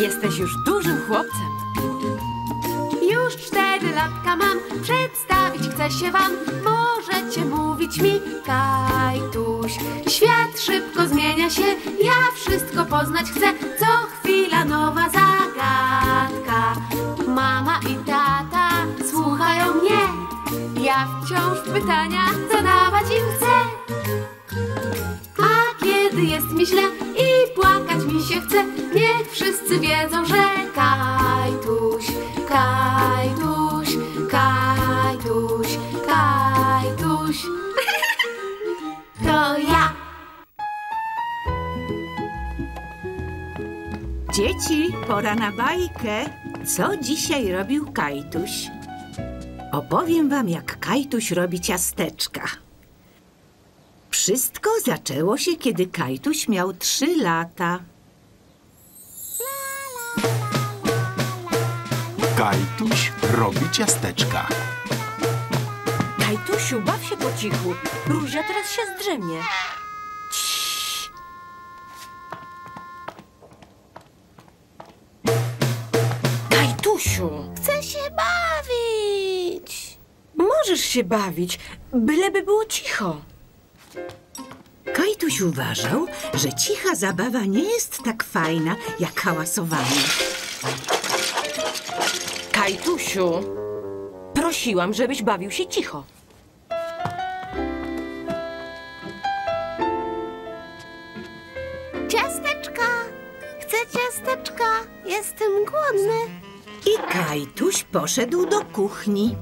Jesteś już dużym chłopcem. Już cztery latka mam, przedstawić chcę się wam. Możecie mówić mi Kajtuś. Świat szybko zmienia się, ja wszystko poznać chcę. Co chwila nowa zagadka. Mama i tata słuchają mnie. Ja wciąż pytania zadawać im chcę. A kiedy jest mi źle i płakać się chce, niech wszyscy wiedzą, że Kajtuś, Kajtuś, Kajtuś, Kajtuś. To ja. Dzieci, pora na bajkę. Co dzisiaj robił Kajtuś? Opowiem wam, jak Kajtuś robi ciasteczka. Wszystko zaczęło się, kiedy Kajtuś miał trzy lata. Kajtuś robi ciasteczka. Kajtusiu, baw się po cichu. Ruzia teraz się zdrzemie. Kajtusiu, Chcę się bawić. możesz się bawić, byleby było cicho. Kajtuś uważał, że cicha zabawa nie jest tak fajna, jak hałasowanie. Kajtusiu, prosiłam, żebyś bawił się cicho. Ciasteczka. Chcę ciasteczka. Jestem głodny. I Kajtuś poszedł do kuchni.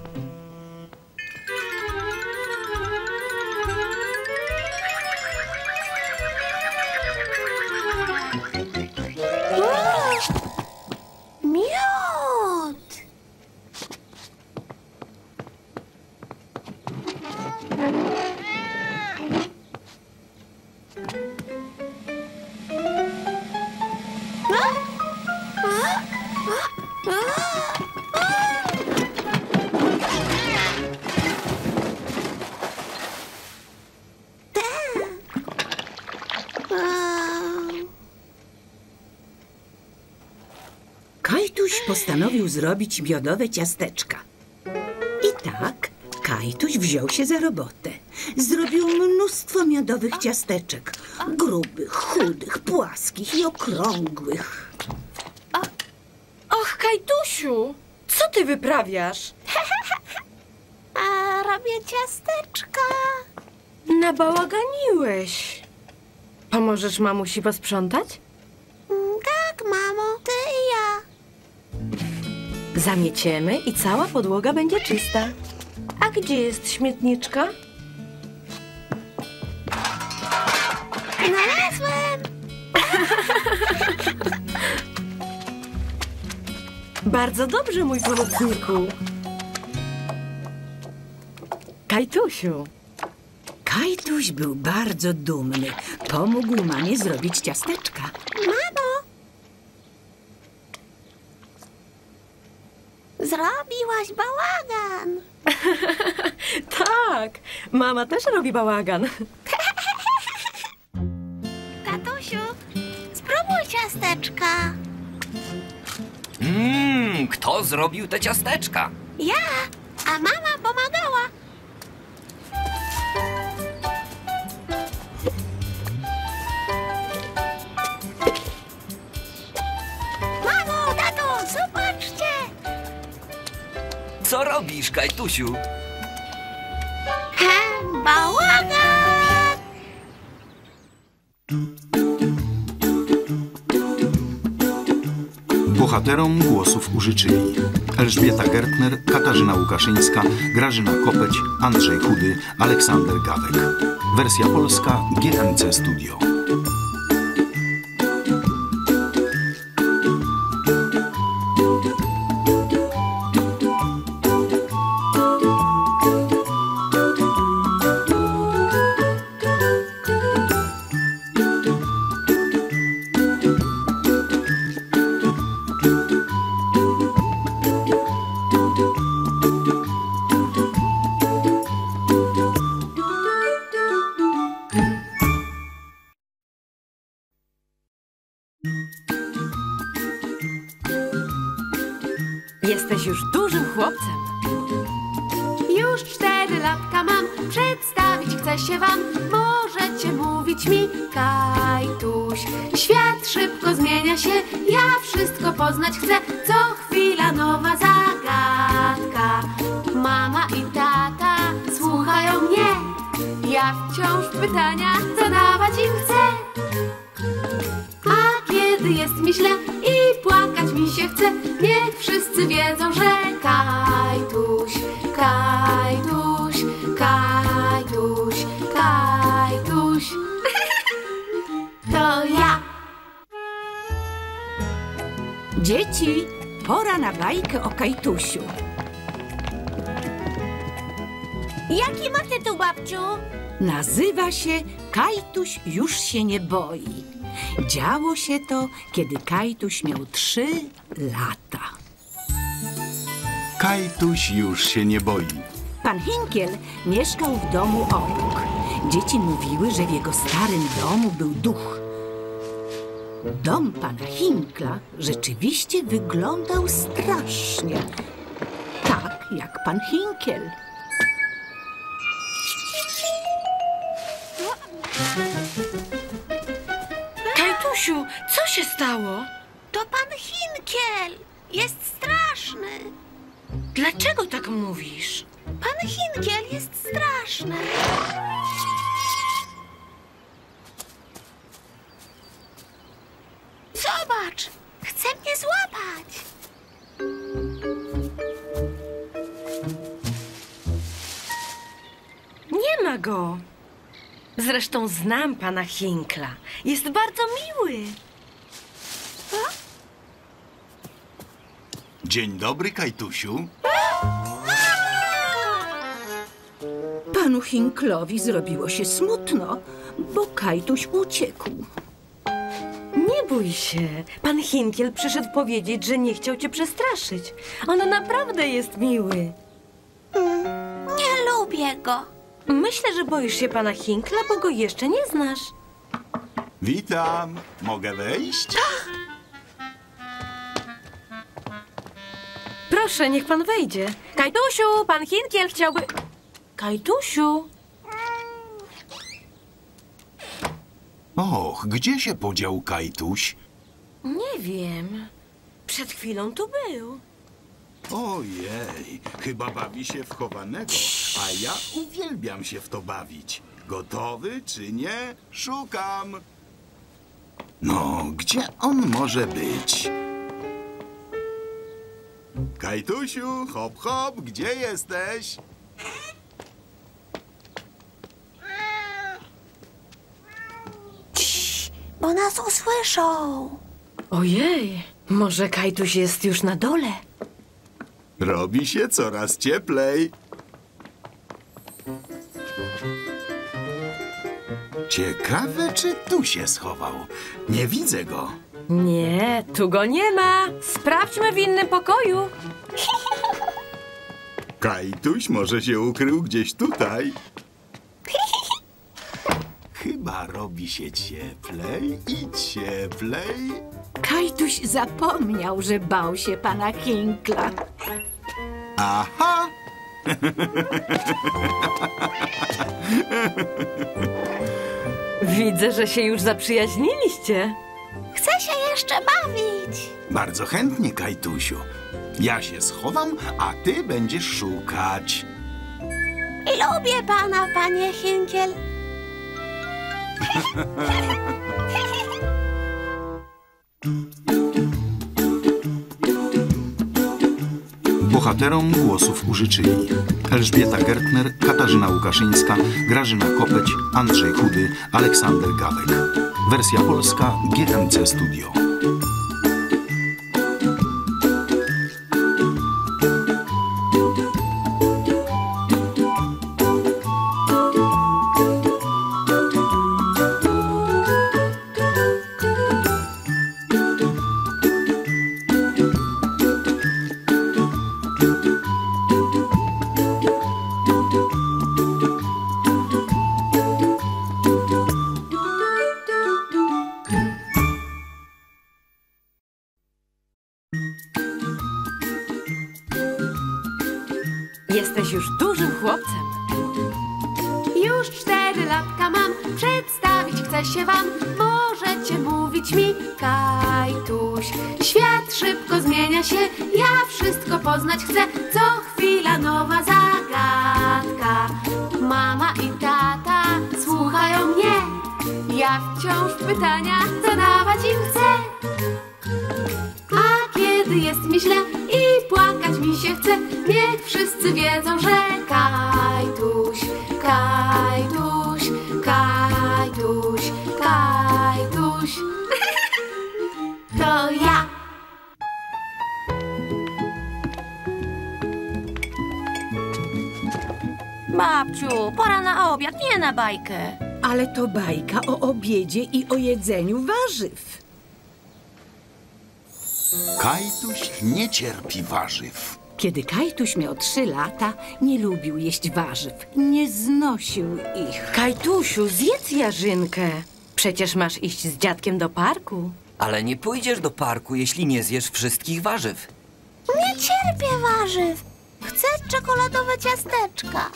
Postanowił zrobić miodowe ciasteczka. I tak Kajtuś wziął się za robotę. Zrobił mnóstwo miodowych ciasteczek. Grubych, chudych, płaskich i okrągłych. Och, Kajtusiu, co ty wyprawiasz? A robię ciasteczka. Nabałaganiłeś. Pomożesz mamusi posprzątać? Zamieciemy i cała podłoga będzie czysta. A gdzie jest śmietniczka? Znalazłem. Bardzo dobrze, mój pomocniku. Kajtusiu, Kajtuś był bardzo dumny. Pomógł mamie zrobić ciasteczka. Mamo. Zrobiłaś bałagan. tak, mama też robi bałagan. Tatusiu, spróbuj ciasteczka. Mmm, kto zrobił te ciasteczka? Ja, a mama pomagała. Mamo, tato, zobaczcie. Co robisz, Kajtusiu? Bałagan. Bohaterom głosów użyczyli Elżbieta Gertner, Katarzyna Łukaszyńska, Grażyna Kopeć, Andrzej Chudy, Aleksander Gawek. Wersja polska GMC Studio. Już się nie boi. Działo się to, kiedy Kajtuś miał trzy lata. Kajtuś już się nie boi. Pan Hinkiel mieszkał w domu obok. Dzieci mówiły, że w jego starym domu był duch. Dom pana Hinkla rzeczywiście wyglądał strasznie. Tak jak pan Hinkiel. Kajtusiu, co się stało? To pan Hinkiel. Jest straszny. Dlaczego tak mówisz? Pan Hinkiel jest straszny. Zobacz, chce mnie złapać. Nie ma go. Zresztą znam pana Hinkla. Jest bardzo miły. Dzień dobry, Kajtusiu. Panu Hinklowi zrobiło się smutno, bo Kajtuś uciekł. Nie bój się. Pan Hinkiel przyszedł powiedzieć, że nie chciał cię przestraszyć. On naprawdę jest miły. Nie lubię go. Myślę, że boisz się pana Hinkla, bo go jeszcze nie znasz. Witam. Mogę wejść? Proszę, niech pan wejdzie. Kajtusiu, pan Hinkiel chciałby... Kajtusiu, Och, gdzie się podział Kajtuś? nie wiem. Przed chwilą tu był. Ojej, chyba bawi się w chowanego, a ja uwielbiam się w to bawić. Gotowy czy nie? Szukam. No, gdzie on może być? Kajtusiu, hop, hop, gdzie jesteś? Bo nas usłyszą. Ojej, może Kajtuś jest już na dole? Robi się coraz cieplej. Ciekawe, czy tu się schował. Nie widzę go. Nie, tu go nie ma. Sprawdźmy w innym pokoju. Kajtuś może się ukrył gdzieś tutaj. Chyba robi się cieplej i cieplej. Kajtuś zapomniał, że bał się pana Hinkla. Aha! Widzę, że się już zaprzyjaźniliście. Chcę się jeszcze bawić. Bardzo chętnie, Kajtusiu. Ja się schowam, a ty będziesz szukać. Lubię pana, panie Hinkiel. Bohaterom głosów użyczyli Elżbieta Gertner, Katarzyna Łukaszyńska, Grażyna Kopeć, Andrzej Chudy, Aleksander Gawek. Wersja polska GMC Studio. Latka mam, przedstawić chcę się wam. Możecie mówić mi, Kajtuś. Świat szybko zmienia się, ja wszystko poznać chcę. Co chwila nowa zagadka. Mama i tata słuchają mnie. Ja wciąż pytania zadawać im chcę. A kiedy jest mi źle i płakać mi się chce, niech wszyscy wiedzą, że Kajtuś, Kajtuś, Babciu, pora na obiad, nie na bajkę. Ale to bajka o obiedzie i o jedzeniu warzyw. Kajtuś nie cierpi warzyw. Kiedy Kajtuś miał trzy lata, nie lubił jeść warzyw. Nie znosił ich. Kajtusiu, zjedz jarzynkę. Przecież masz iść z dziadkiem do parku. Ale nie pójdziesz do parku, jeśli nie zjesz wszystkich warzyw. Nie cierpię warzyw. Chcę czekoladowe ciasteczka.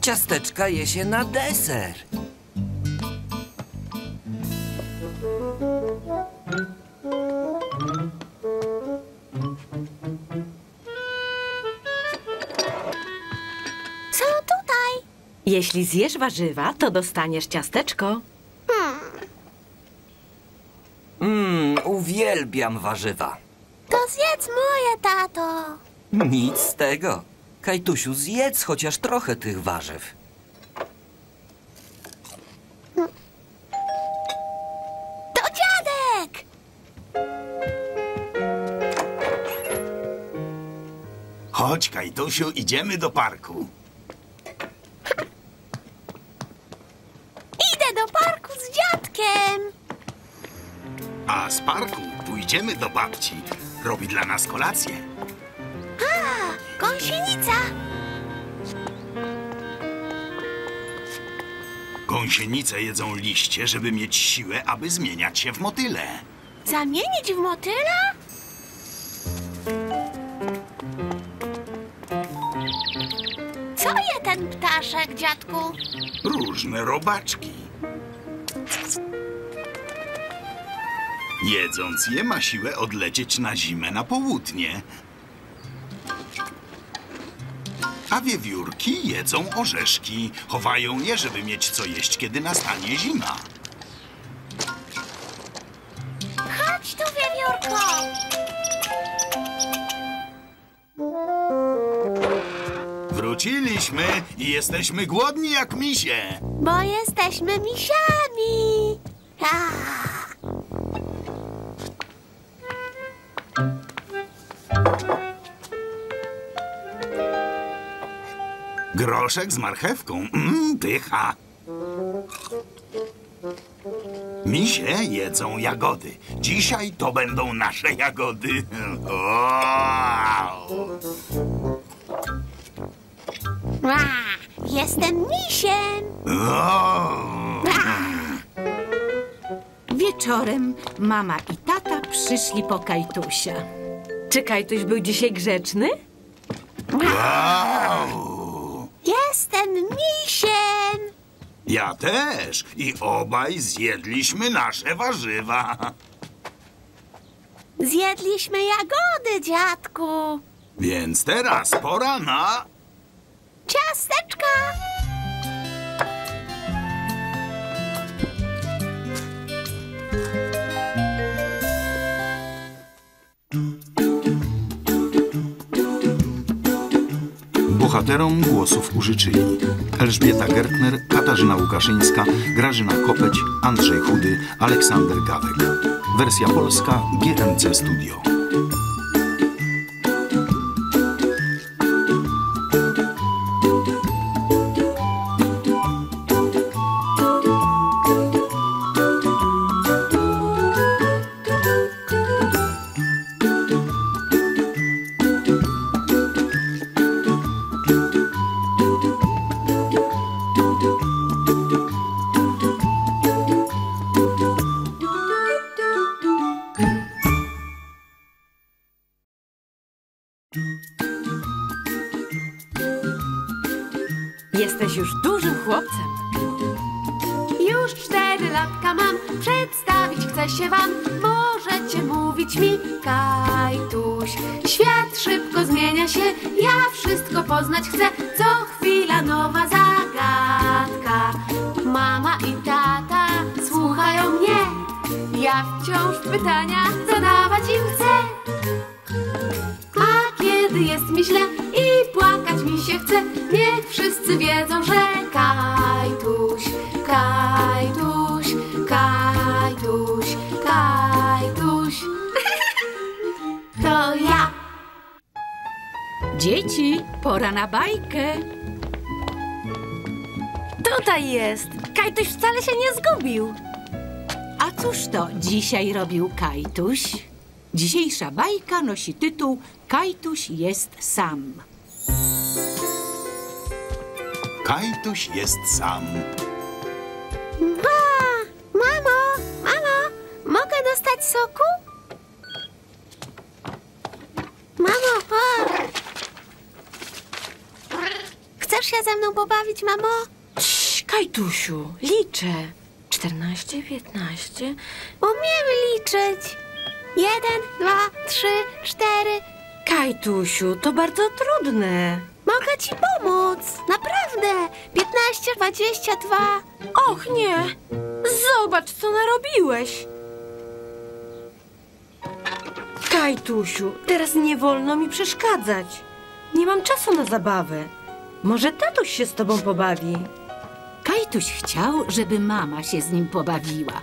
Ciasteczka je się na deser. Są tutaj. Jeśli zjesz warzywa, to dostaniesz ciasteczko. Mmm, uwielbiam warzywa. To zjedz moje, tato. Nic z tego. Kajtusiu, zjedz chociaż trochę tych warzyw. To dziadek. Chodź, Kajtusiu, idziemy do parku. Idę do parku z dziadkiem. A z parku pójdziemy do babci. Robi dla nas kolację. Gąsienica. Gąsienice jedzą liście, żeby mieć siłę, aby zmieniać się w motyle. Zamienić w motyla? Co je ten ptaszek, dziadku? Różne robaczki. Jedząc je, ma siłę odlecieć na zimę na południe. A wiewiórki jedzą orzeszki. Chowają je, żeby mieć co jeść, kiedy nastanie zima. Chodź tu, wiewiórko. Wróciliśmy i jesteśmy głodni jak misie. Bo jesteśmy misiami. Groszek z marchewką. Mmm, pycha. Misie jedzą jagody. Dzisiaj to będą nasze jagody. Wow. a, jestem misiem. Wow. Wieczorem mama i tata przyszli po Kajtusia. Czy Kajtuś był dzisiaj grzeczny? Wow. Jestem misiem. Ja też. I obaj zjedliśmy nasze warzywa. Zjedliśmy jagody, dziadku. Więc teraz pora na... Ciasteczka. Bohaterom głosów użyczyli Elżbieta Gertner, Katarzyna Łukaszyńska, Grażyna Kopeć, Andrzej Chudy, Aleksander Gawek. Wersja polska GMC Studio. Dzisiaj robił Kajtuś? Dzisiejsza bajka nosi tytuł Kajtuś jest sam. Kajtuś jest sam. A, mamo, mamo, mogę dostać soku? Mamo, o. Chcesz się ze mną pobawić, mamo? Cii, Kajtusiu, liczę. 14, 15. Umiem liczyć. Jeden, dwa, trzy, cztery. Kajtusiu, to bardzo trudne. Mogę ci pomóc. Naprawdę. Piętnaście, dwadzieścia dwa. Och nie! Zobacz, co narobiłeś! Kajtusiu, teraz nie wolno mi przeszkadzać. Nie mam czasu na zabawę. Może tatuś się z tobą pobawi. Kajtuś chciał, żeby mama się z nim pobawiła.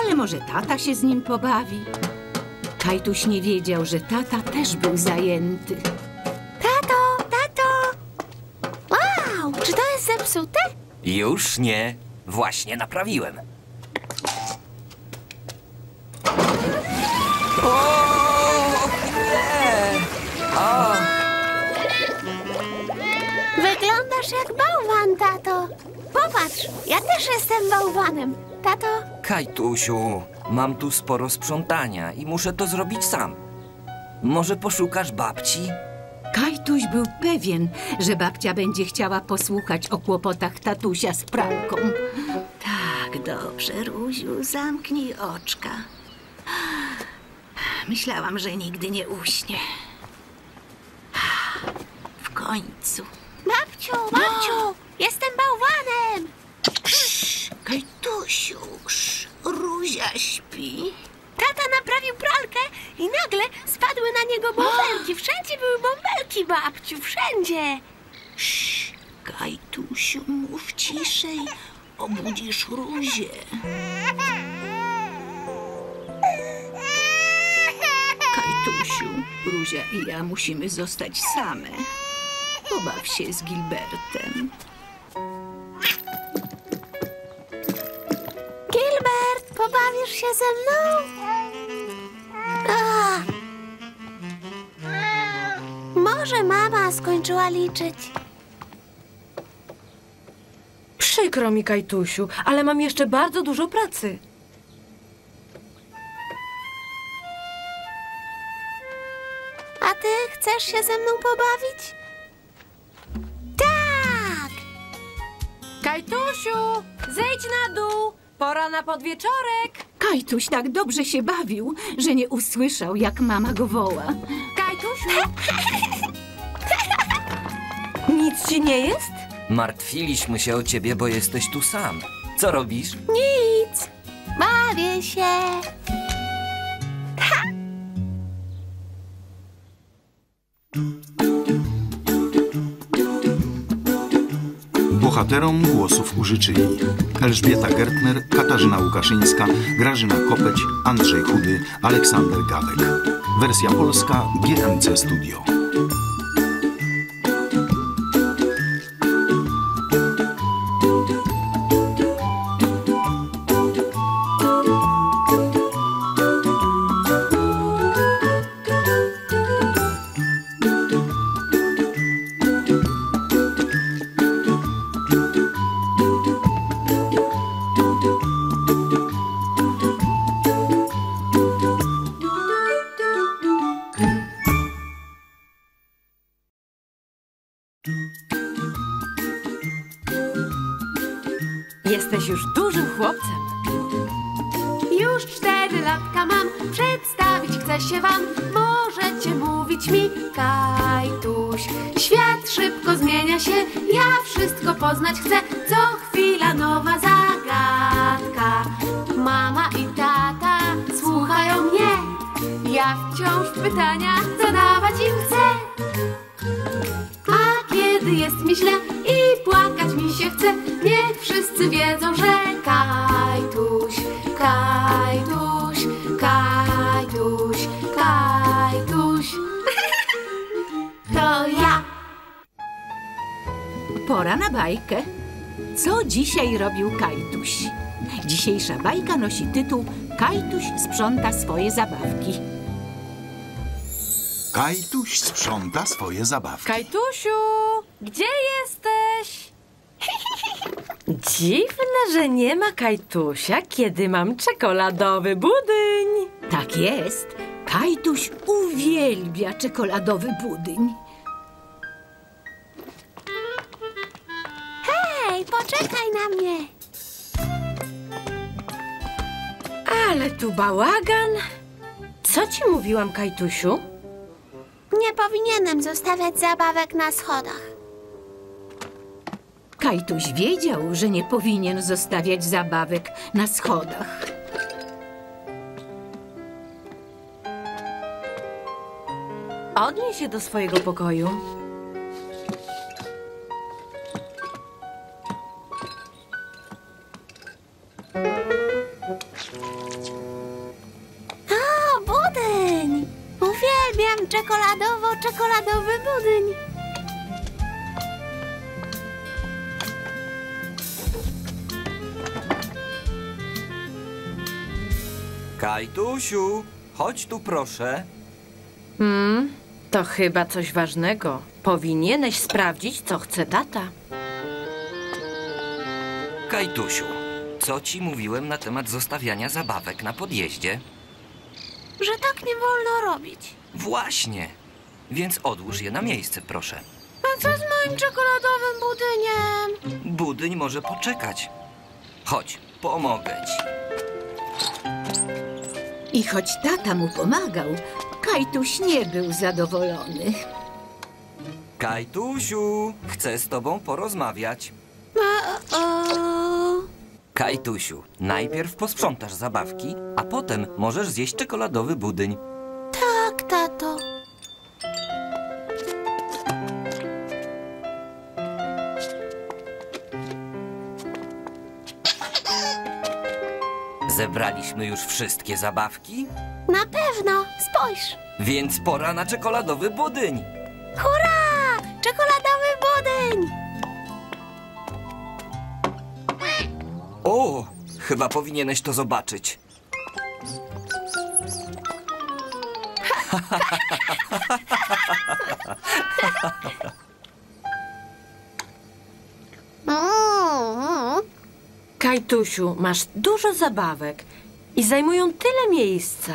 Ale może tata się z nim pobawi? Kajtuś nie wiedział, że tata też był zajęty. Tato, tato. Wow, czy to jest zepsute? Już nie. Właśnie naprawiłem. O, nie! O, Wyglądasz jak bałwan, tato. Popatrz, ja też jestem bałwanem. Tato, Kajtusiu, mam tu sporo sprzątania i muszę to zrobić sam. Może poszukasz babci? Kajtuś był pewien, że babcia będzie chciała posłuchać o kłopotach tatusia z pralką. Tak, dobrze, Ruziu, zamknij oczka. Myślałam, że nigdy nie uśnie. W końcu. babciu, babciu, jestem bałwanem. Kajtusiu, Ruzia śpi. Tata naprawił pralkę i nagle spadły na niego bąbelki. Wszędzie były bąbelki, babciu, wszędzie. Sz, Kajtusiu, mów ciszej, obudzisz Ruzię. Kajtusiu, Ruzia i ja musimy zostać same. Pobaw się z Gilbertem. Pobawisz się ze mną? A. Może mama skończyła liczyć. Przykro mi, Kajtusiu, ale mam jeszcze bardzo dużo pracy. A ty chcesz się ze mną pobawić? Tak! Kajtusiu, zejdź na dół! Pora na podwieczorek! Kajtuś tak dobrze się bawił, że nie usłyszał, jak mama go woła. Kajtusiu! Nic ci nie jest? Martwiliśmy się o ciebie, bo jesteś tu sam. Co robisz? Nic. Bawię się. Bohaterom głosów użyczyli Elżbieta Gertner, Katarzyna Łukaszyńska, Grażyna Kopeć, Andrzej Chudy, Aleksander Gawek. Wersja polska GMC Studio. Co chwila nowa zagadka. Mama i tata słuchają mnie. Ja wciąż pytania zadawać im chcę. A kiedy jest mi źle i płakać mi się chce, niech wszyscy wiedzą, że Kajtuś, Kajtuś, Kajtuś, Kajtuś. To ja. Pora na bajkę. Co dzisiaj robił Kajtuś? Dzisiejsza bajka nosi tytuł Kajtuś sprząta swoje zabawki. Kajtuś sprząta swoje zabawki. Kajtusiu, gdzie jesteś? Dziwne, że nie ma Kajtusia, kiedy mam czekoladowy budyń. Tak jest. Kajtuś uwielbia czekoladowy budyń. Poczekaj na mnie. Ale tu bałagan. Co ci mówiłam, Kajtusiu? Nie powinienem zostawiać zabawek na schodach. Kajtuś wiedział, że nie powinien zostawiać zabawek na schodach. Odnieś się do swojego pokoju. Budyń! Uwielbiam czekoladowo-czekoladowy budyń. Kajtusiu, chodź tu proszę. Hmm, to chyba coś ważnego. Powinieneś sprawdzić, co chce tata. Kajtusiu, co ci mówiłem na temat zostawiania zabawek na podjeździe? Że tak nie wolno robić. Właśnie. Więc odłóż je na miejsce, proszę. A co z moim czekoladowym budyniem? Budyń może poczekać. Chodź, pomogę ci. I choć tata mu pomagał, Kajtuś nie był zadowolony. Kajtusiu, chcę z tobą porozmawiać. O, o. Kajtusiu, najpierw posprzątasz zabawki, a potem możesz zjeść czekoladowy budyń. Tak, tato. Zebraliśmy już wszystkie zabawki, Na pewno. Spójrz. więc pora na czekoladowy budyń. Hurra! Czekoladowy O, chyba powinieneś to zobaczyć. Kajtusiu, masz dużo zabawek i zajmują tyle miejsca.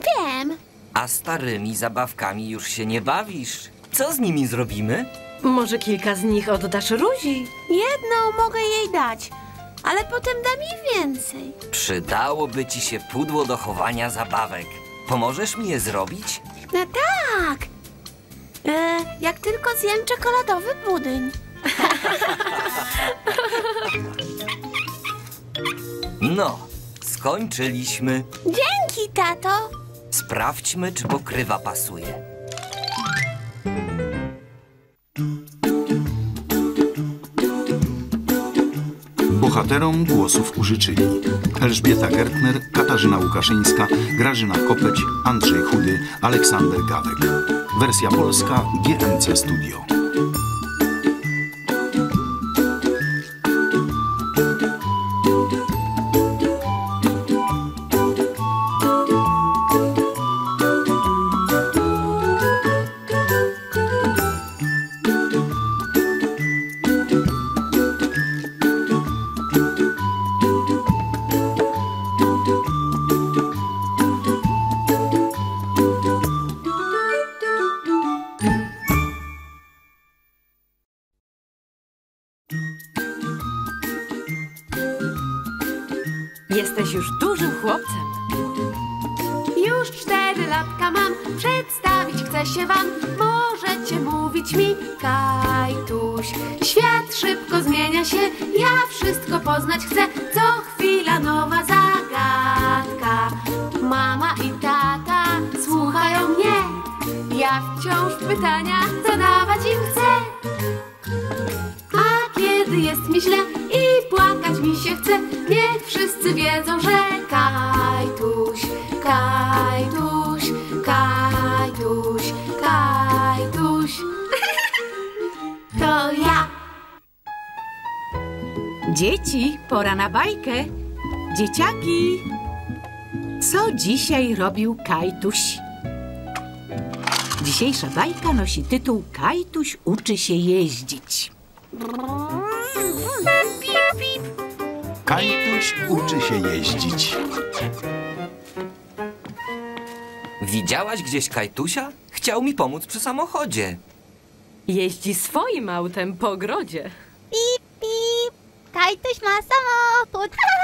wiem. A starymi zabawkami już się nie bawisz. Co z nimi zrobimy? Może kilka z nich oddasz Ruzi? Jedną mogę jej dać, ale potem da mi więcej. Przydałoby ci się pudło do chowania zabawek. Pomożesz mi je zrobić? No tak. E, jak tylko zjem czekoladowy budyń. No, skończyliśmy. Dzięki, tato. Sprawdźmy, czy pokrywa pasuje. Bohaterom głosów użyczyli Elżbieta Gertner, Katarzyna Łukaszyńska, Grażyna Kopeć, Andrzej Chudy, Aleksander Gawek. Wersja polska GMC Studio. Dzisiaj robił Kajtuś? Dzisiejsza bajka nosi tytuł Kajtuś uczy się jeździć. Kajtuś uczy się jeździć. Widziałaś gdzieś Kajtusia? Chciał mi pomóc przy samochodzie. Jeździ swoim autem po ogrodzie. Pip, pip. Kajtuś ma samochód.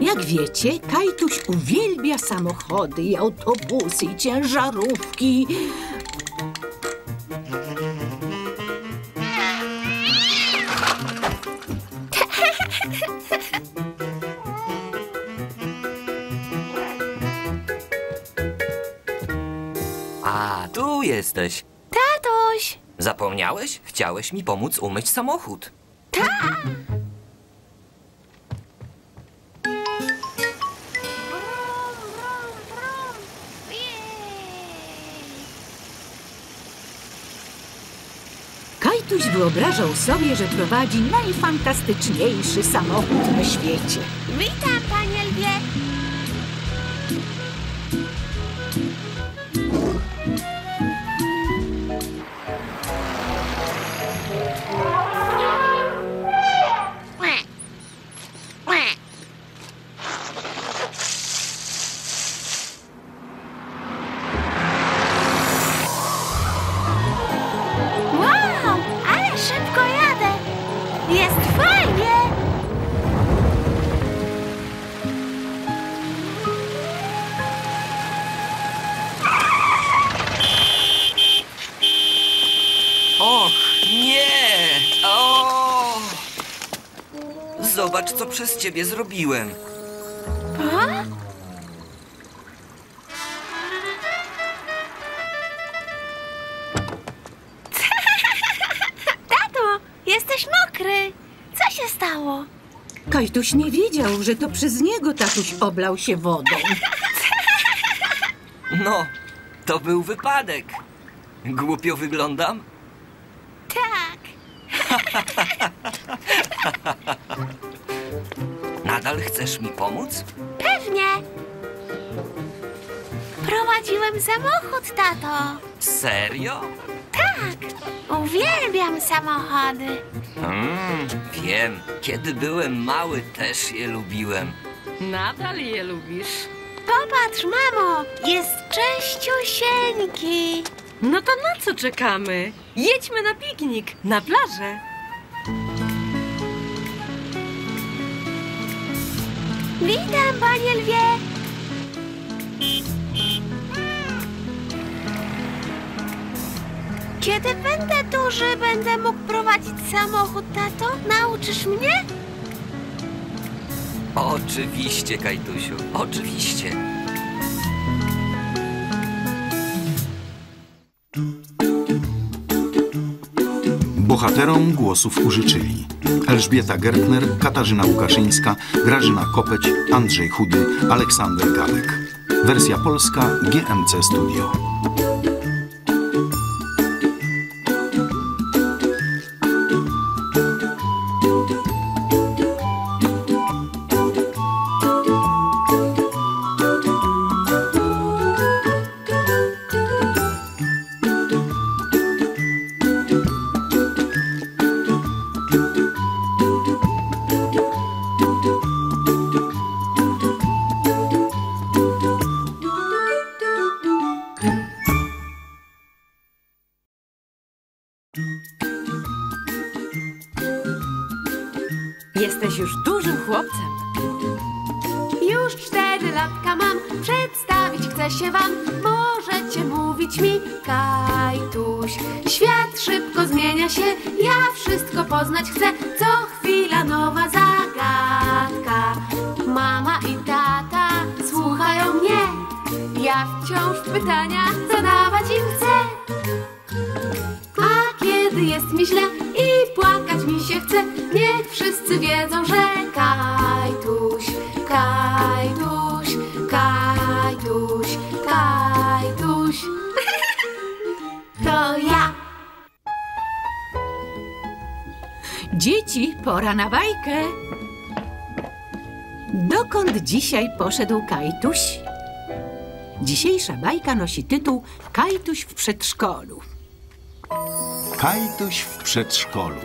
Jak wiecie, Kajtuś uwielbia samochody i autobusy i ciężarówki. A, tu jesteś. Tatuś. Zapomniałeś? Chciałeś mi pomóc umyć samochód. Wyobrażał sobie, że prowadzi najfantastyczniejszy samochód na świecie. Witam, przez ciebie zrobiłem. Tato, jesteś mokry. Co się stało? Kajtuś nie wiedział, że to przez niego tatuś oblał się wodą. No, to był wypadek. Głupio wyglądam? Pomóc? Pewnie. Prowadziłem samochód, tato. Serio? Tak. Uwielbiam samochody. Mm, wiem. Kiedy byłem mały, też je lubiłem. Nadal je lubisz. Popatrz, mamo, jest czyściusieńki. No to na co czekamy? Jedźmy na piknik, na plażę. Witam, panie lwie. Kiedy będę duży, będę mógł prowadzić samochód, tato? Nauczysz mnie? Oczywiście, Kajtusiu, oczywiście. Bohaterom głosów użyczyli Elżbieta Gertner, Katarzyna Łukaszyńska, Grażyna Kopeć, Andrzej Chudy, Aleksander Galek. Wersja polska GMC Studio. Pora na bajkę. Dokąd dzisiaj poszedł Kajtuś? Dzisiejsza bajka nosi tytuł Kajtuś w przedszkolu. Kajtuś w przedszkolu.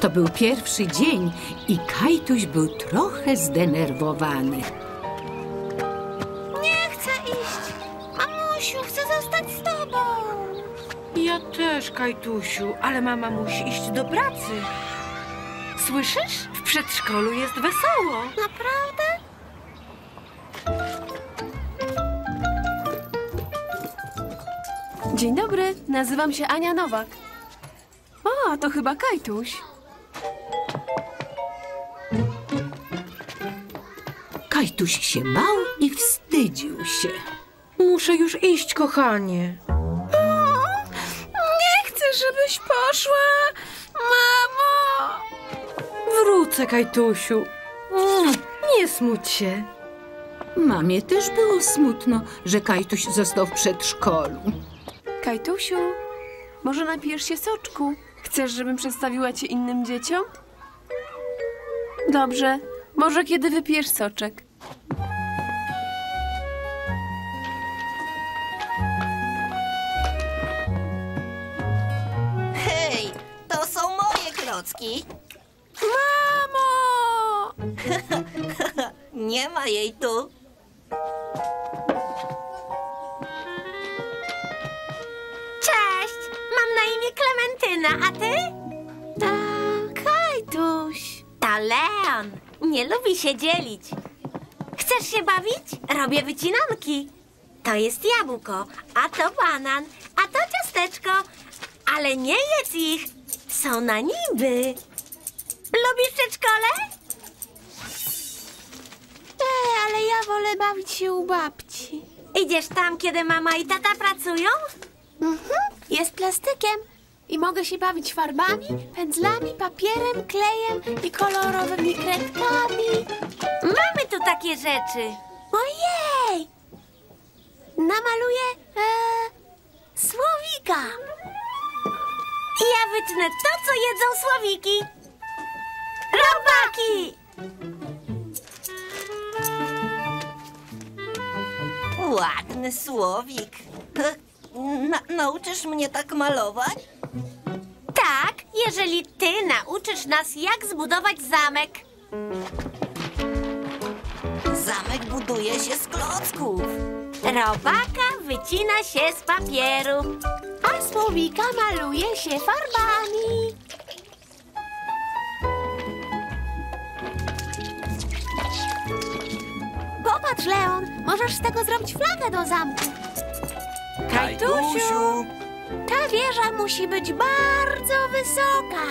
To był pierwszy dzień i Kajtuś był trochę zdenerwowany. Nie chcę iść. Mamusiu, chcę zostać z tobą. Ja też, Kajtusiu, ale mama musi iść do pracy. Słyszysz? W przedszkolu jest wesoło. Naprawdę? Dzień dobry, nazywam się Ania Nowak. O, to chyba Kajtuś. Kajtuś się bał i wstydził się. Muszę już iść, kochanie. Nie chcę, żebyś poszła. Wrócę, Kajtusiu. Mm, Nie smuć się. Mamie też było smutno, że Kajtuś został w przedszkolu. Kajtusiu, może napijesz się soczku? Chcesz, żebym przedstawiła cię innym dzieciom? Dobrze, może kiedy wypijesz soczek. Hej, to są moje klocki. Mamo! Nie ma jej tu. Cześć! Mam na imię Klementyna, a ty? To Kajtuś. To Leon. Nie lubi się dzielić. Chcesz się bawić? Robię wycinanki. To jest jabłko, a to banan, a to ciasteczko. Ale nie jedz ich. Są na niby. Lubisz przedszkole? Nie, ale ja wolę bawić się u babci. Idziesz tam, kiedy mama i tata pracują? Mhm, jest plastykiem. I mogę się bawić farbami, pędzlami, papierem, klejem i kolorowymi kredkami. Mamy tu takie rzeczy. Ojej! Namaluję e, słowika. I ja wytnę to, co jedzą słowiki. Robaki! Ładny słowik. Na, nauczysz mnie tak malować? Tak, jeżeli ty nauczysz nas, jak zbudować zamek. Zamek buduje się z klocków. Robaka wycina się z papieru, a słowika maluje się farbami. Popatrz, Leon, możesz z tego zrobić flagę do zamku. Kajtusiu! Ta wieża musi być bardzo wysoka.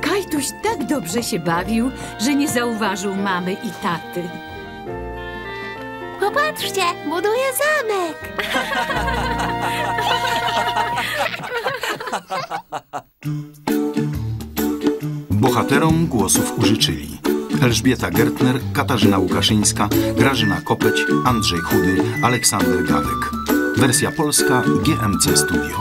Kajtuś tak dobrze się bawił, że nie zauważył mamy i taty. Popatrzcie, buduje zamek. Bohaterom głosów użyczyli Elżbieta Gertner, Katarzyna Łukaszyńska, Grażyna Kopeć, Andrzej Chudy, Aleksander Gawek. Wersja polska GMC Studio.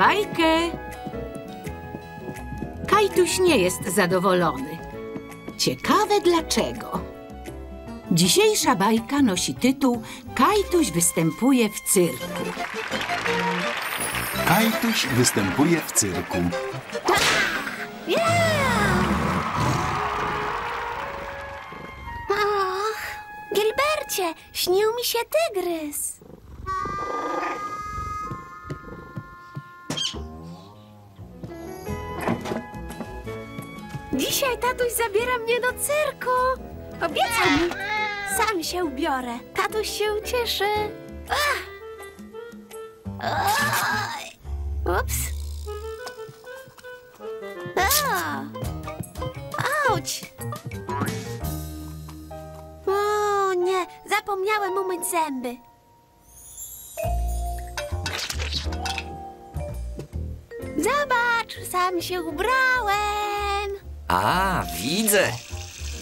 Bajkę. Kajtuś nie jest zadowolony. Ciekawe dlaczego. Dzisiejsza bajka nosi tytuł Kajtuś występuje w cyrku. Kajtuś występuje w cyrku. Och, Gilbercie, śnił mi się tygrys. Zabiera mnie do cyrku. Obiecał mi. Sam się ubiorę. Tatuś się ucieszy. Ups. Auć. O nie, zapomniałem umyć zęby. Zobacz, sam się ubrałem. A, widzę.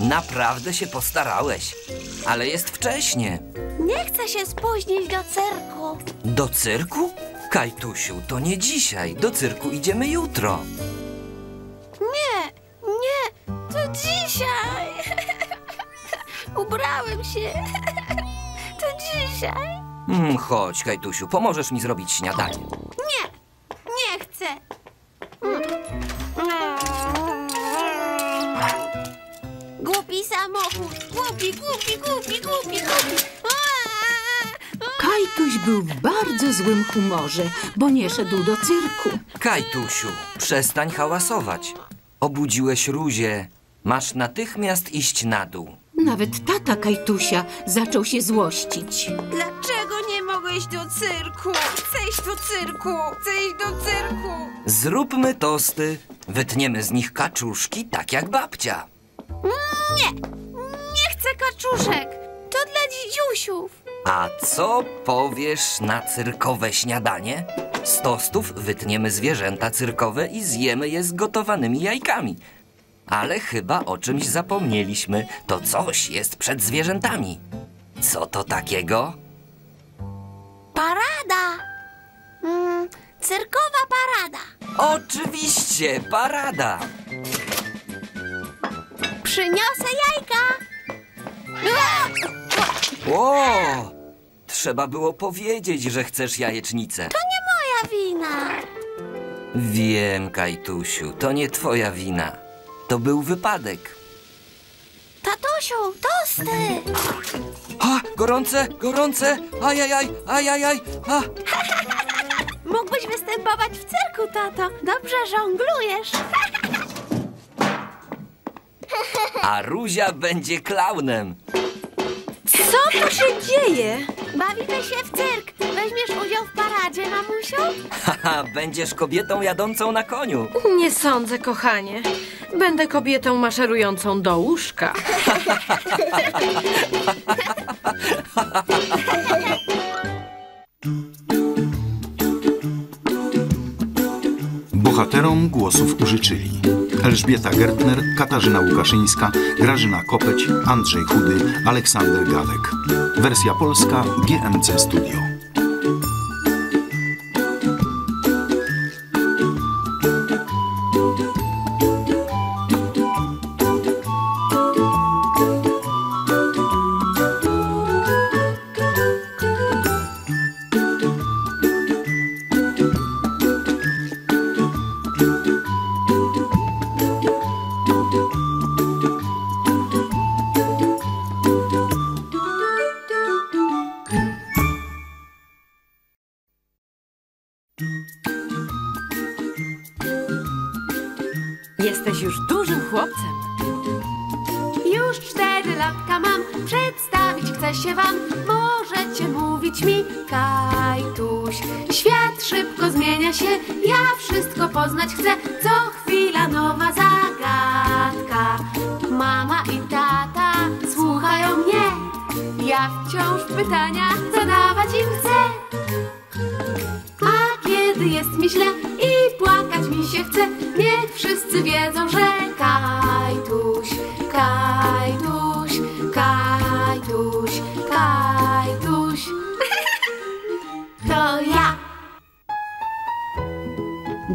Naprawdę się postarałeś. Ale jest wcześnie. Nie chcę się spóźnić do cyrku. Do cyrku? Kajtusiu, to nie dzisiaj. Do cyrku idziemy jutro. Nie, nie, to dzisiaj. Ubrałem się. To dzisiaj. Mm, chodź, Kajtusiu, pomożesz mi zrobić śniadanie. Złym humorze, bo nie szedł do cyrku. Kajtusiu, przestań hałasować. Obudziłeś Ruzię. Masz natychmiast iść na dół. Nawet tata Kajtusia zaczął się złościć. Dlaczego nie mogę iść do cyrku? Chcę iść do cyrku! Chcę iść do cyrku! Zróbmy tosty. Wytniemy z nich kaczuszki, tak jak babcia. Nie chcę kaczuszek. To dla dzidziusiów. A co powiesz na cyrkowe śniadanie? Z tostów wytniemy zwierzęta cyrkowe i zjemy je z gotowanymi jajkami. Ale chyba o czymś zapomnieliśmy. To coś jest przed zwierzętami. Co to takiego? Parada. Mm, cyrkowa parada. Oczywiście, parada! Przyniosę jajka. O! Trzeba było powiedzieć, że chcesz jajecznicę. To nie moja wina. Wiem, Kajtusiu, to nie twoja wina. To był wypadek. Tatusiu, tosty. A, gorące, gorące! Ajajaj, ajajaj! A, Mógłbyś występować w cyrku, tato. Dobrze żonglujesz. a Ruzia będzie klaunem. Co tu się dzieje? Bawimy się w cyrk. Weźmiesz udział w paradzie, mamusiu? Haha, będziesz kobietą jadącą na koniu. Nie sądzę, kochanie. Będę kobietą maszerującą do łóżka. Bohaterom głosów użyczyli Elżbieta Gertner, Katarzyna Łukaszyńska, Grażyna Kopeć, Andrzej Chudy, Aleksander Gawek. Wersja polska GMC Studio.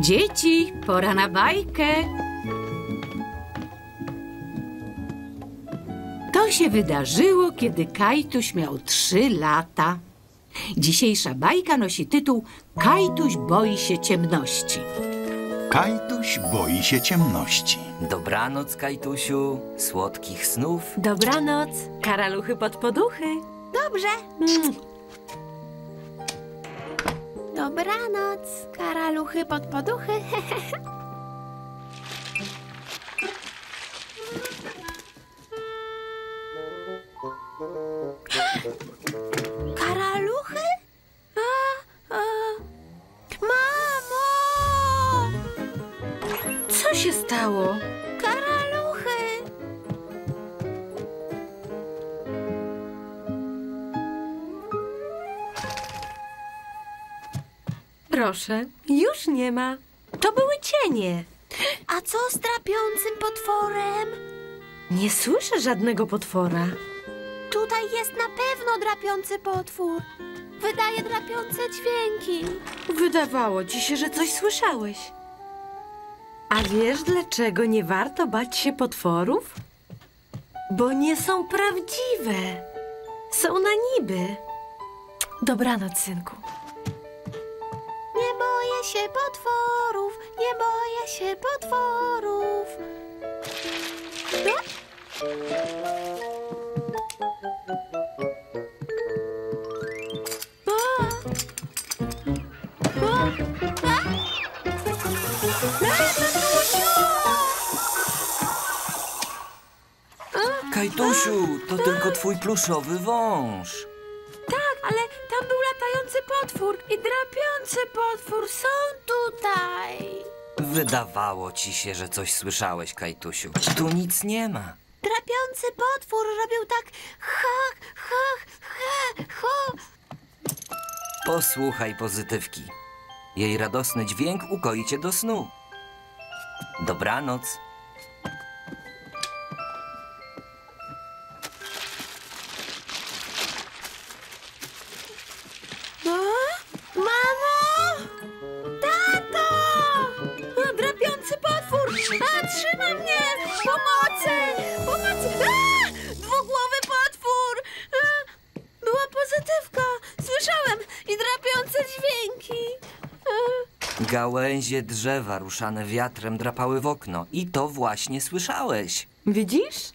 Dzieci, pora na bajkę. To się wydarzyło, kiedy Kajtuś miał trzy lata. Dzisiejsza bajka nosi tytuł Kajtuś boi się ciemności. Kajtuś boi się ciemności. Dobranoc, Kajtusiu, słodkich snów. Dobranoc, karaluchy pod poduchy. Dobrze. Dobranoc, karaluchy pod poduchy. Karaluchy? A. Mamo! Co się stało? Proszę, już nie ma. To były cienie. A co z trapiącym potworem? Nie słyszę żadnego potwora. Tutaj jest na pewno drapiący potwór. Wydaje drapiące dźwięki. Wydawało ci się, że coś słyszałeś. A wiesz, dlaczego nie warto bać się potworów? Bo nie są prawdziwe. Są na niby. Dobranoc, synku. Nie boję się potworów, nie boję się potworów. Kajtusiu, to tylko twój pluszowy wąż. Ale tam był latający potwór i drapiący potwór. Są tutaj. Wydawało ci się, że coś słyszałeś, Kajtusiu. Tu nic nie ma. Drapiący potwór robił tak ha, ha, ha, ha. Posłuchaj pozytywki. Jej radosny dźwięk ukoi cię do snu. Dobranoc. Mnie! Pomocy! Pomocy! A! Dwugłowy potwór! A! Była pozytywka! Słyszałem! I drapiące dźwięki! A! Gałęzie drzewa ruszane wiatrem drapały w okno. I to właśnie słyszałeś. Widzisz?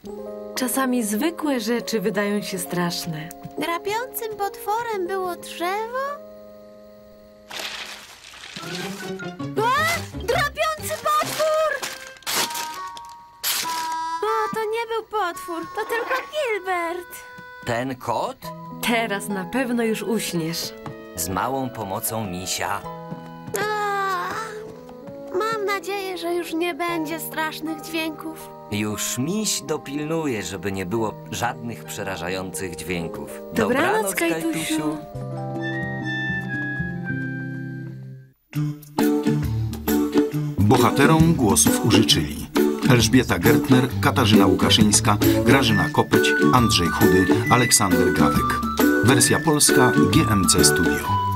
Czasami zwykłe rzeczy wydają się straszne. Drapiącym potworem było drzewo? To nie był potwór, to tylko Gilbert. Ten kot Teraz na pewno już uśniesz. z małą pomocą misia. A, mam nadzieję, że już nie będzie strasznych dźwięków. Już miś dopilnuje, żeby nie było żadnych przerażających dźwięków. Dobranoc, Kajtusiu. Bohaterom głosów użyczyli Elżbieta Gertner, Katarzyna Łukaszyńska, Grażyna Kopeć, Andrzej Chudy, Aleksander Gawek. Wersja polska GMC Studio.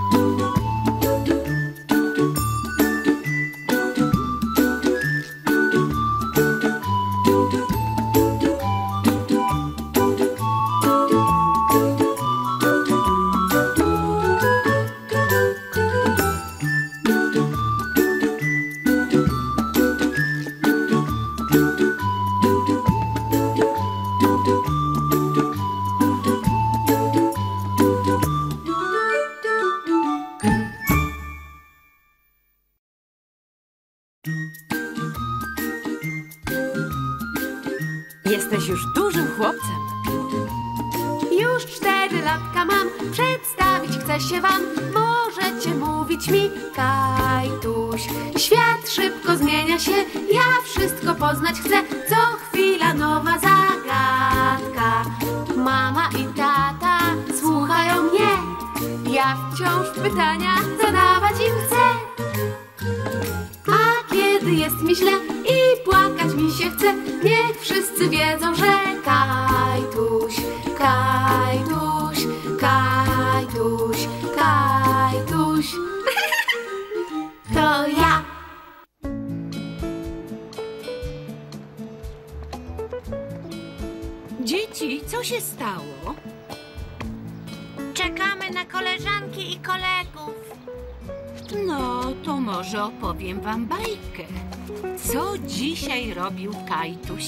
Kajtuś?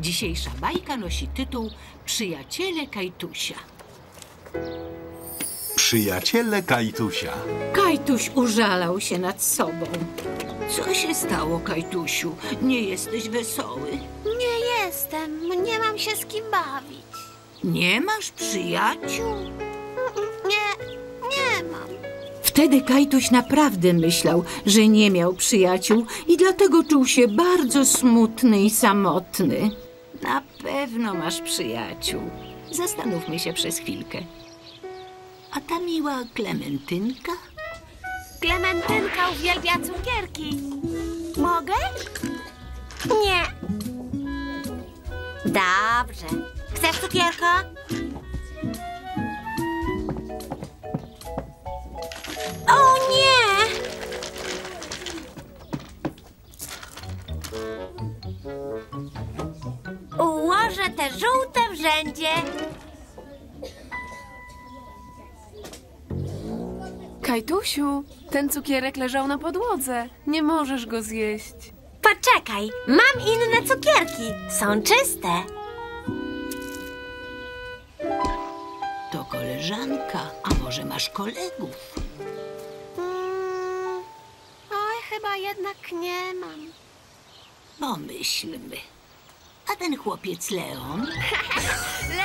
Dzisiejsza bajka nosi tytuł Przyjaciele Kajtusia. Przyjaciele Kajtusia. Kajtuś użalał się nad sobą. Co się stało, Kajtusiu? Nie jesteś wesoły? Nie jestem, nie mam się z kim bawić. Nie masz przyjaciół? Nie, nie mam. Wtedy Kajtuś naprawdę myślał, że nie miał przyjaciół i dlatego czuł się bardzo smutny i samotny. Na pewno masz przyjaciół. Zastanówmy się przez chwilkę. A ta miła Klementynka? Klementynka uwielbia cukierki. Mogę? Nie. Dobrze. Chcesz cukierka? Nie! Ułożę te żółte w rzędzie. Kajtusiu, ten cukierek leżał na podłodze. Nie możesz go zjeść. Poczekaj, mam inne cukierki. Są czyste. To koleżanka, a może masz kolegów? Jednak nie mam. Pomyślmy. A ten chłopiec Leon?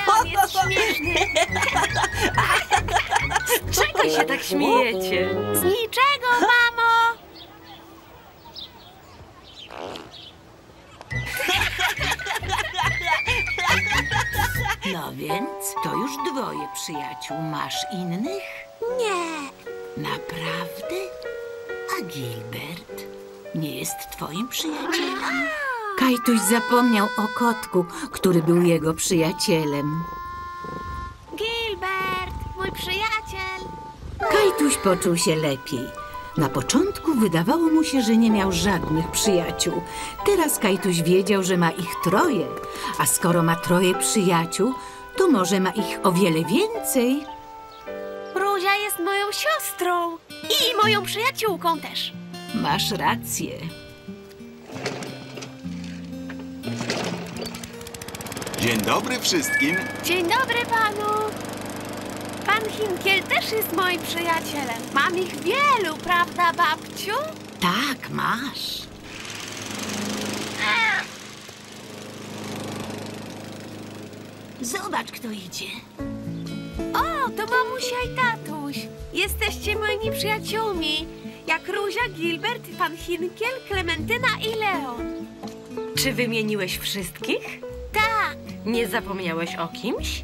Leon jest śmieszny. Czego się tak śmiejecie? Z niczego, mamo. No więc, to już dwoje przyjaciół. Masz innych? Nie. Naprawdę? A Gilbert nie jest twoim przyjacielem? Kajtuś zapomniał o kotku, który był jego przyjacielem. Gilbert, mój przyjaciel. Kajtuś poczuł się lepiej. Na początku wydawało mu się, że nie miał żadnych przyjaciół. Teraz Kajtuś wiedział, że ma ich troje, a skoro ma troje przyjaciół, to może ma ich o wiele więcej. Ruzia jest moją siostrą i moją przyjaciółką też. Masz rację. Dzień dobry wszystkim. Dzień dobry panu. Pan Hinkiel też jest moim przyjacielem. Mam ich wielu, prawda, babciu? Tak, masz. Zobacz, kto idzie. O, to mamusia i tatuś. Jesteście moimi przyjaciółmi. Jak Ruzia, Gilbert, pan Hinkiel, Klementyna i Leon. Czy wymieniłeś wszystkich? Tak. Nie zapomniałeś o kimś?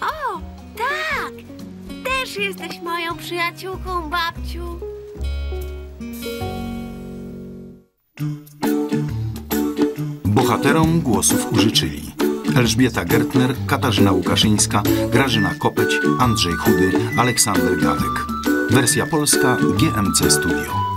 O, tak. Też jesteś moją przyjaciółką, babciu. Bohaterom głosów użyczyli Elżbieta Gertner, Katarzyna Łukaszyńska, Grażyna Kopeć, Andrzej Chudy, Aleksander Gadek. Wersja polska GMC Studio.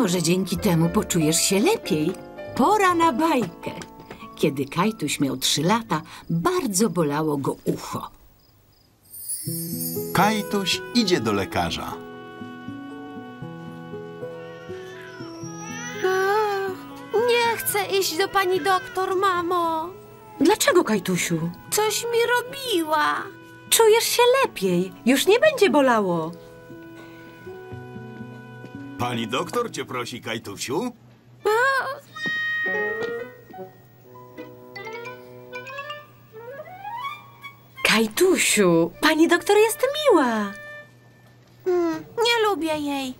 Może dzięki temu poczujesz się lepiej. Pora na bajkę. Kiedy Kajtuś miał trzy lata, bardzo bolało go ucho. Kajtuś idzie do lekarza. Nie chcę iść do pani doktor, mamo. Dlaczego, Kajtusiu? Coś mi robiła. Czujesz się lepiej. Już nie będzie bolało. Pani doktor cię prosi, Kajtusiu. Kajtusiu, pani doktor jest miła. Mm, nie lubię jej.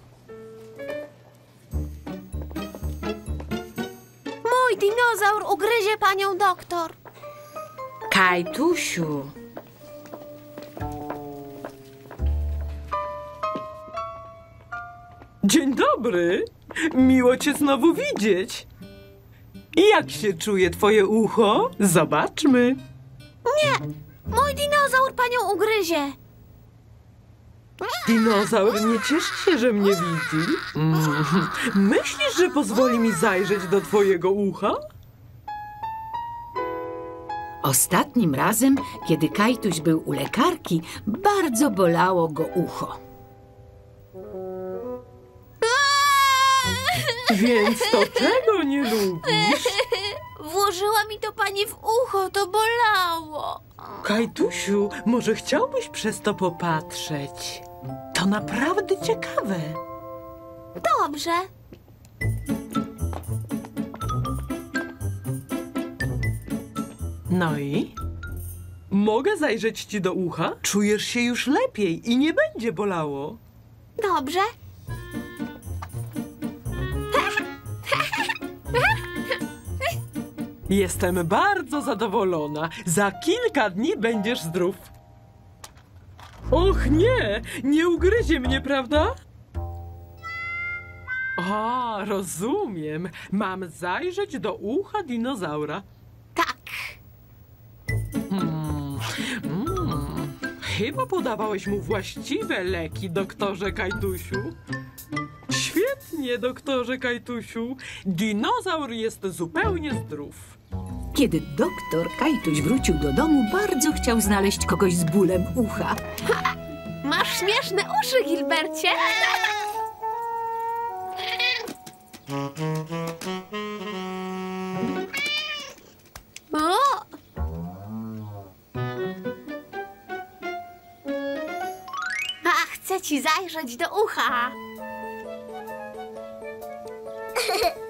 Mój dinozaur ugryzie panią doktor. Kajtusiu. Dzień dobry. Miło cię znowu widzieć. I jak się czuje twoje ucho? Zobaczmy. Mój dinozaur panią ugryzie. Dinozaur nie cieszy się, że mnie widzi. Mm. Myślisz, że pozwoli mi zajrzeć do twojego ucha? Ostatnim razem, kiedy Kajtuś był u lekarki, bardzo bolało go ucho. Więc to czego nie lubisz? Włożyła mi to pani w ucho, to bolało. Kajtusiu, może chciałbyś przez to popatrzeć? To naprawdę ciekawe. Dobrze. No i? Mogę zajrzeć ci do ucha? Czujesz się już lepiej i nie będzie bolało. Dobrze. Jestem bardzo zadowolona. Za kilka dni będziesz zdrów. Och nie, nie ugryzie mnie, prawda? A, rozumiem. Mam zajrzeć do ucha dinozaura. Tak. Mm, chyba podawałeś mu właściwe leki, doktorze Kajtusiu. Świetnie, doktorze Kajtusiu. Dinozaur jest zupełnie zdrów. Kiedy doktor Kajtuś wrócił do domu, bardzo chciał znaleźć kogoś z bólem ucha. Masz śmieszne uszy, Gilbercie. O! A, chcę ci zajrzeć do ucha.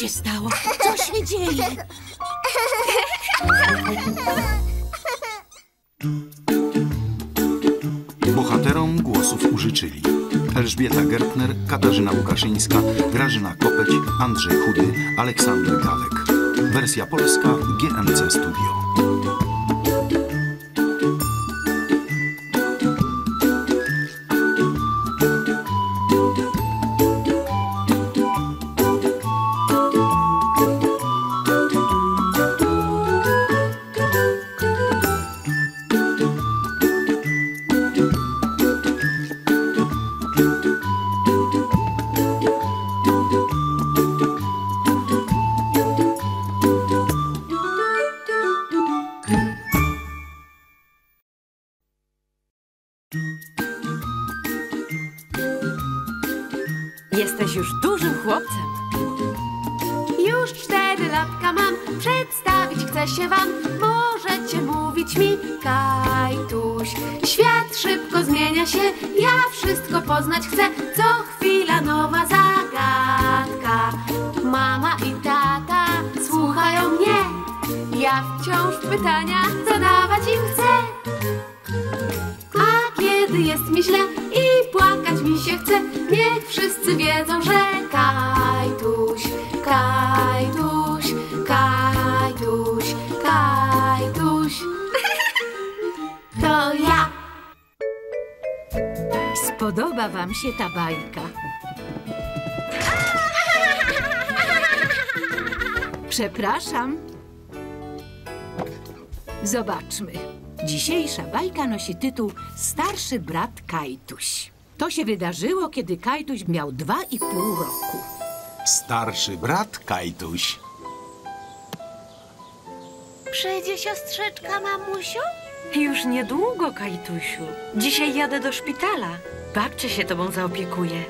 się stało? Co się dzieje? Bohaterom głosów użyczyli Elżbieta Gertner, Katarzyna Łukaszyńska, Grażyna Kopeć, Andrzej Chudy, Aleksander Gawek. Wersja polska GMC Studio. Chłopcem. Już cztery latka mam, przedstawić chcę się wam. Możecie mówić mi, Kajtuś. Świat szybko zmienia się, ja wszystko poznać chcę. Co chwila nowa zagadka. Mama i tata słuchają mnie. Ja wciąż pytania zadawać im chcę. A kiedy jest mi źle i płakać mi się chce, niech wszyscy wiedzą, że Spodoba wam się ta bajka. Przepraszam. Zobaczmy. Dzisiejsza bajka nosi tytuł Starszy brat Kajtuś. To się wydarzyło, kiedy Kajtuś miał dwa i pół roku. Starszy brat Kajtuś. Przyjdzie siostrzyczka, mamusiu? Już niedługo, Kajtusiu. Dzisiaj jadę do szpitala. Babcia się tobą zaopiekuje.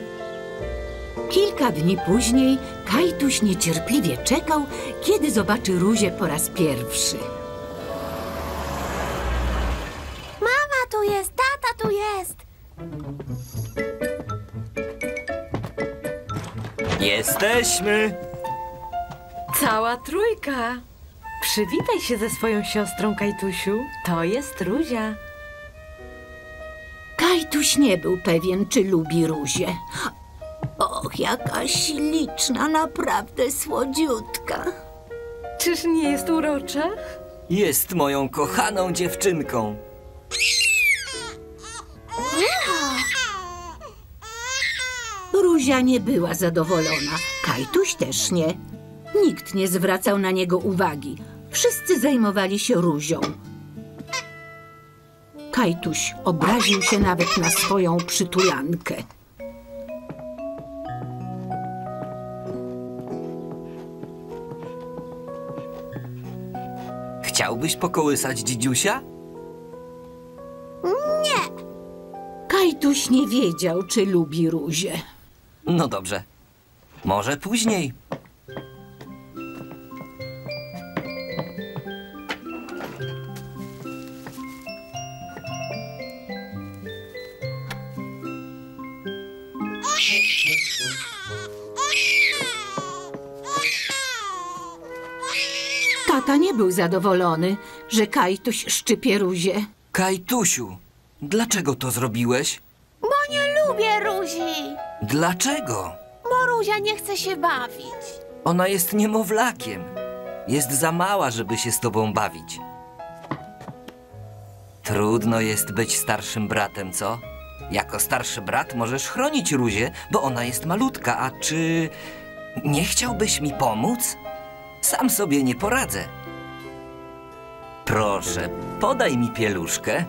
Kilka dni później Kajtuś niecierpliwie czekał, kiedy zobaczy Ruzię po raz pierwszy. Mama tu jest, tata tu jest. Jesteśmy! Cała trójka. Przywitaj się ze swoją siostrą, Kajtusiu. To jest Ruzia. Kajtuś nie był pewien, czy lubi Ruzię. Och, jaka śliczna, naprawdę słodziutka. Czyż nie jest urocza? Jest moją kochaną dziewczynką. Ruzia nie była zadowolona. Kajtuś też nie. Nikt nie zwracał na niego uwagi. Wszyscy zajmowali się Ruzią. Kajtuś obraził się nawet na swoją przytulankę. Chciałbyś pokołysać dzidziusia? Kajtuś nie wiedział, czy lubi Ruzię. No dobrze. Może później. Tata nie był zadowolony, że Kajtuś szczypie Ruzię. Kajtusiu, dlaczego to zrobiłeś? Bo nie lubię Ruzi. Dlaczego? Bo Ruzia nie chce się bawić. Ona jest niemowlakiem. Jest za mała, żeby się z tobą bawić. Trudno jest być starszym bratem, co? Jako starszy brat możesz chronić Ruzię, bo ona jest malutka, a czy nie chciałbyś mi pomóc? Sam sobie nie poradzę. Proszę, podaj mi pieluszkę.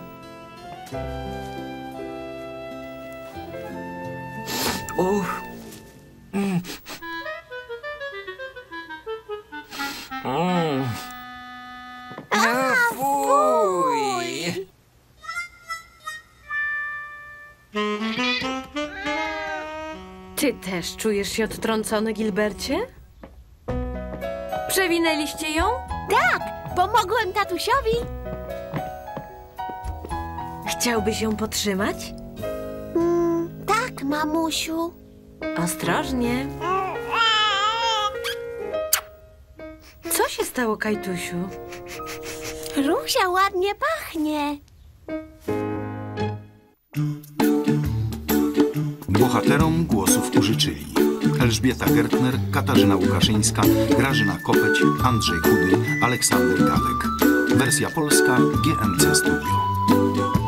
Uch. Mm. Mm. A, fuj! Ty też czujesz się odtrącony, Gilbercie? Przewinęliście ją? Tak, pomogłem tatusiowi. Chciałbyś ją potrzymać? Mm, tak, mamusiu. Ostrożnie. Co się stało, Kajtusiu? Ruzia ładnie pachnie. Bohaterom głosów użyczyli Elżbieta Gertner, Katarzyna Łukaszyńska, Grażyna Kopeć, Andrzej Chudy, Aleksander Gawek. Wersja polska GMC Studio.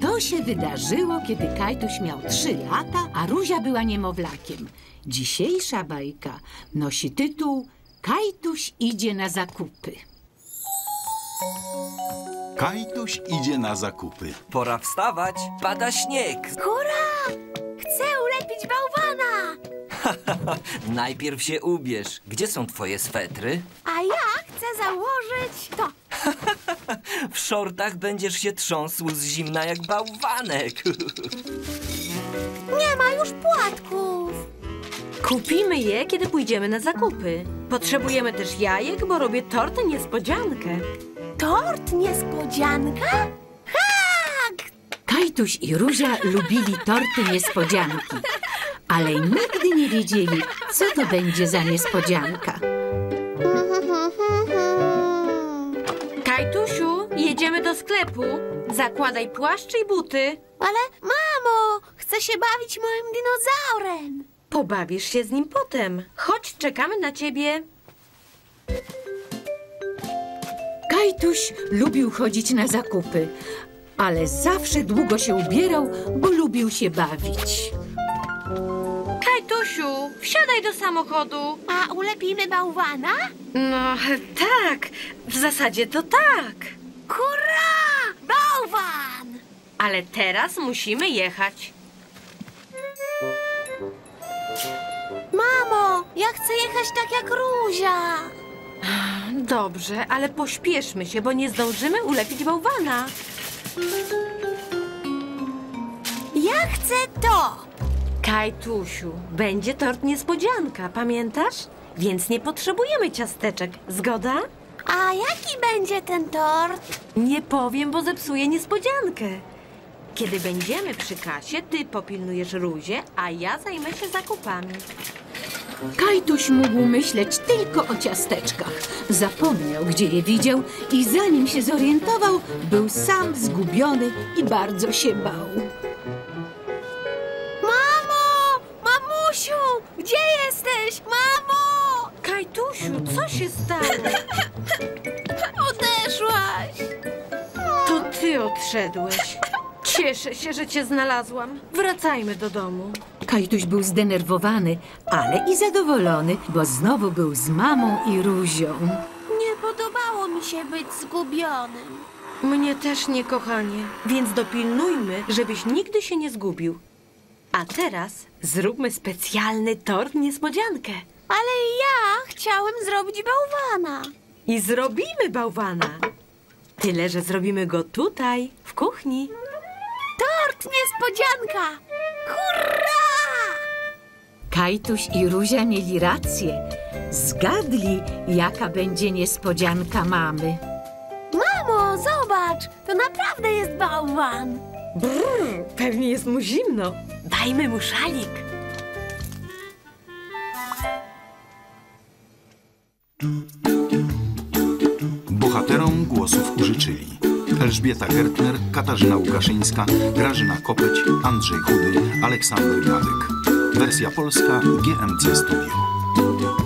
To się wydarzyło, kiedy Kajtuś miał trzy lata, a Ruzia była niemowlakiem. Dzisiejsza bajka nosi tytuł Kajtuś idzie na zakupy. Kajtuś idzie na zakupy. Pora wstawać, pada śnieg. Hurra! Chcę ulepić bałwana! Najpierw się ubierz. Gdzie są twoje swetry? A ja chcę założyć to. W szortach będziesz się trząsł z zimna jak bałwanek. Nie ma już płatków. Kupimy je, kiedy pójdziemy na zakupy. Potrzebujemy też jajek, bo robię tort niespodziankę. Tort niespodzianka? Tak! Kajtuś i Ruzia lubili torty niespodzianki, ale nigdy nie wiedzieli, co to będzie za niespodzianka. Jedziemy do sklepu. Zakładaj płaszcz i buty. Ale mamo, chcę się bawić moim dinozaurem. Pobawisz się z nim potem. Chodź, czekamy na ciebie. Kajtuś lubił chodzić na zakupy, ale zawsze długo się ubierał, bo lubił się bawić. Kajtusiu, wsiadaj do samochodu. A ulepimy bałwana? No, tak. W zasadzie to tak. Hurra! Bałwan! Ale teraz musimy jechać. Mamo, ja chcę jechać tak jak Ruzia. Dobrze, ale pośpieszmy się, bo nie zdążymy ulepić bałwana. Ja chcę to. Kajtusiu, będzie tort niespodzianka, pamiętasz? Więc nie potrzebujemy ciasteczek, zgoda? A jaki będzie ten tort? Nie powiem, bo zepsuję niespodziankę. Kiedy będziemy przy kasie, ty popilnujesz Ruzie, a ja zajmę się zakupami. Kajtuś mógł myśleć tylko o ciasteczkach. Zapomniał, gdzie je widział i zanim się zorientował, był sam zgubiony i bardzo się bał. Mamo! Mamusiu! Gdzie jesteś? Mamo! Kajtusiu, co się stało? Odeszłaś. To ty odszedłeś. Cieszę się, że cię znalazłam. Wracajmy do domu. Kajtuś był zdenerwowany, ale i zadowolony, bo znowu był z mamą i Ruzią. Nie podobało mi się być zgubionym. Mnie też nie, kochanie. Więc dopilnujmy, żebyś nigdy się nie zgubił. A teraz zróbmy specjalny tort niespodziankę. Ale ja chciałem zrobić bałwana. I zrobimy bałwana. Tyle, że zrobimy go tutaj, w kuchni. Tort niespodzianka! Hurra! Kajtuś i Ruzia mieli rację. Zgadli, jaka będzie niespodzianka mamy. Mamo, zobacz! To naprawdę jest bałwan. Brrr, pewnie jest mu zimno. Dajmy mu szalik. Bohaterom głosów użyczyli Elżbieta Gertner, Katarzyna Łukaszyńska, Grażyna Kopeć, Andrzej Chudy, Aleksander Gawek. Wersja polska GMC Studio.